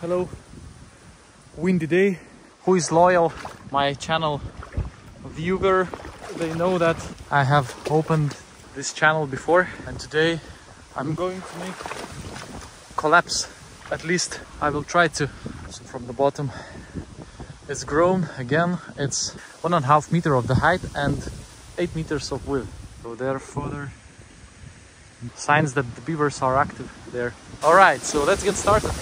Hello. Windy day. Who is loyal? My channel viewer. They know that I have opened this channel before and today I'm going to make collapse. At least I will try to. So from the bottom it's grown again. It's one and a half meter of the height and eight meters of width. So there further signs that the beavers are active there. All right, so let's get started.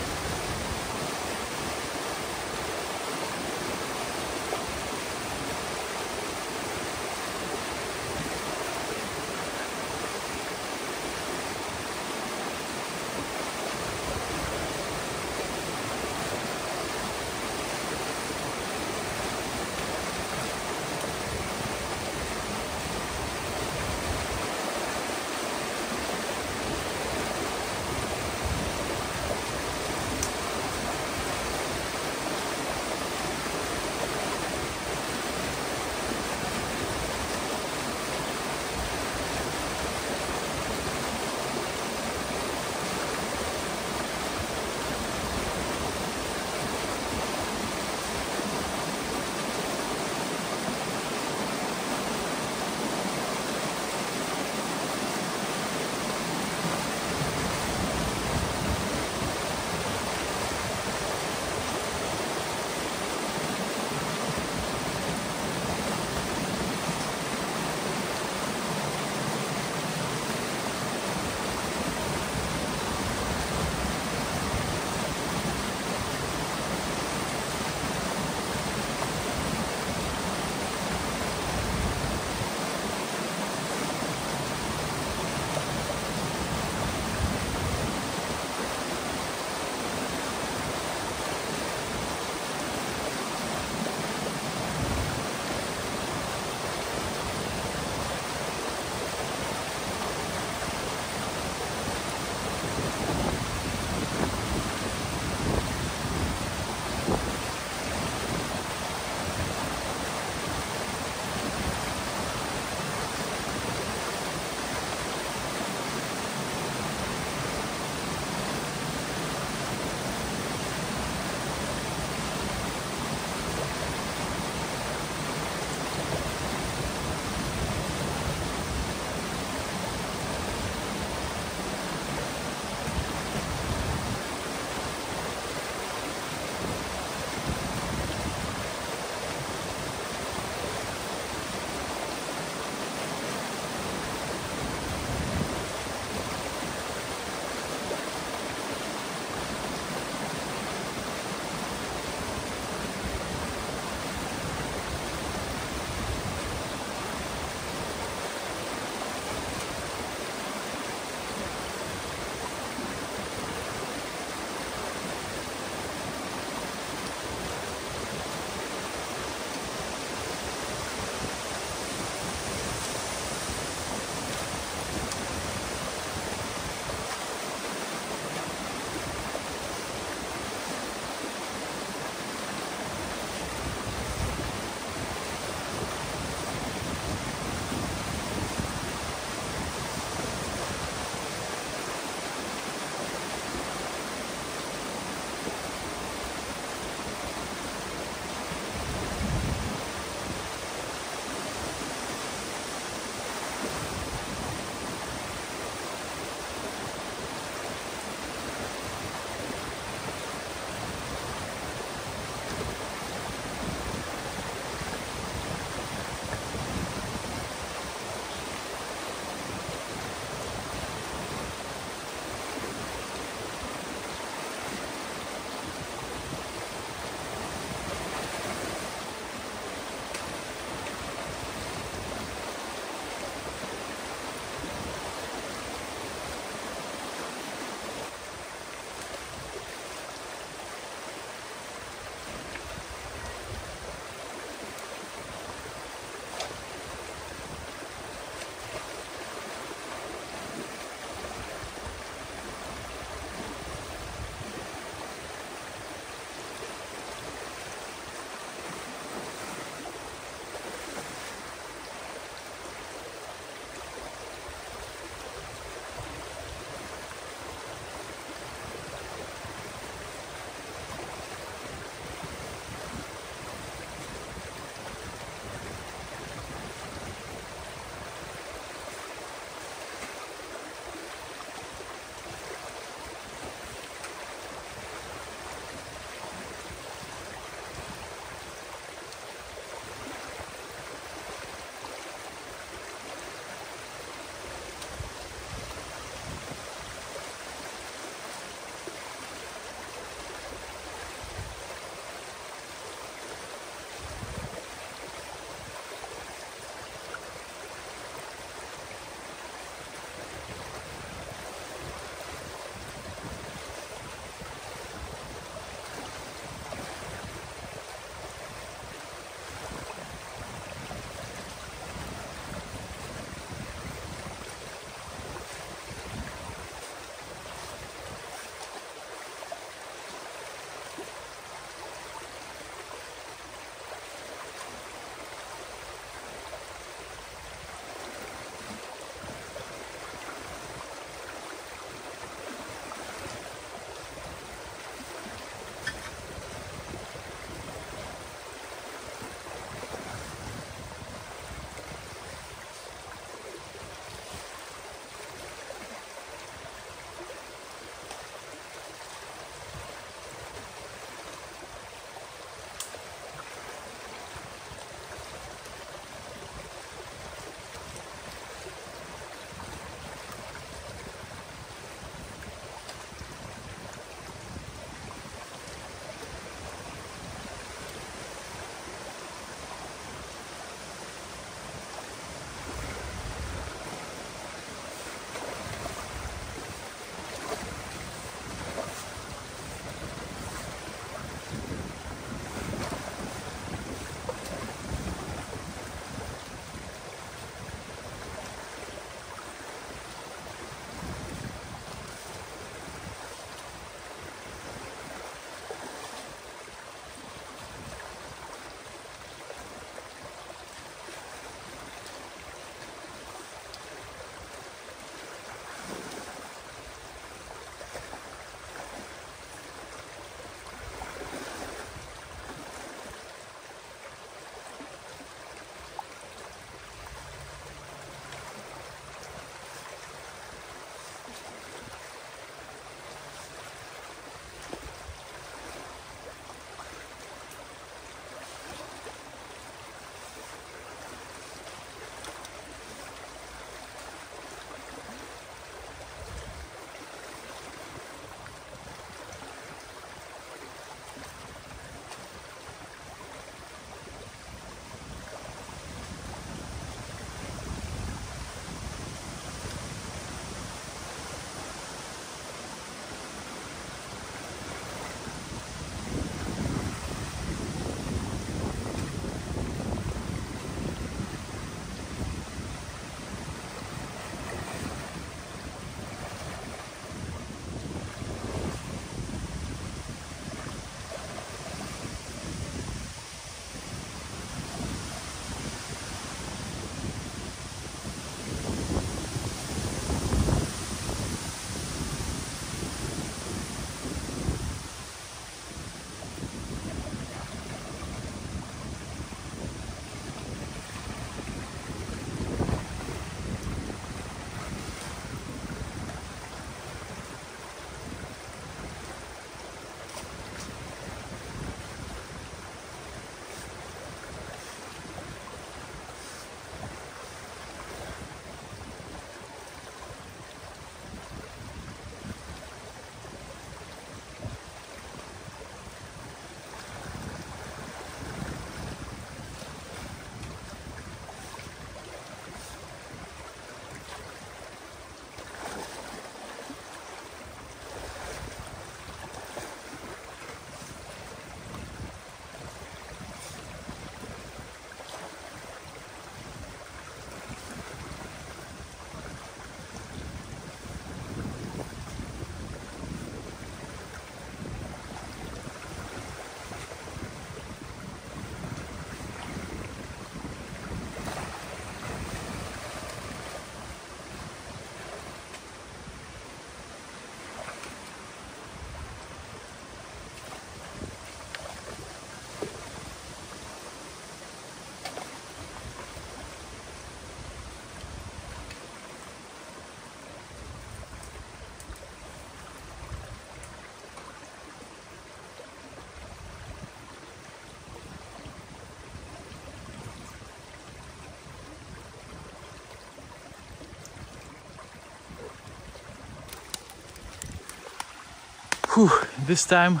Whew, this time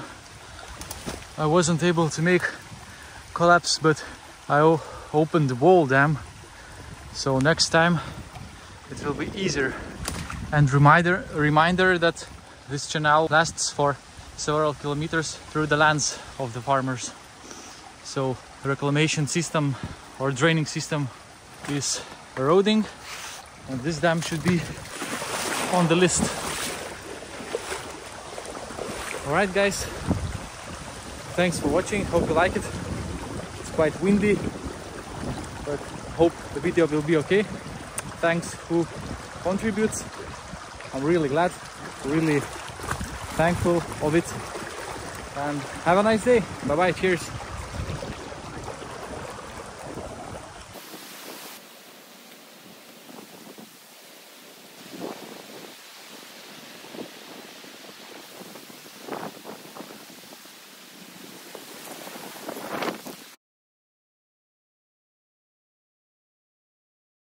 I wasn't able to make collapse, but I opened the wall dam. So next time it will be easier. And reminder, reminder that this channel lasts for several kilometers through the lands of the farmers. So reclamation system or draining system is eroding and this dam should be on the list. Alright guys, thanks for watching, hope you like it. It's quite windy, but hope the video will be okay. Thanks who contributes. I'm really glad, really thankful of it. And have a nice day. Bye bye, cheers.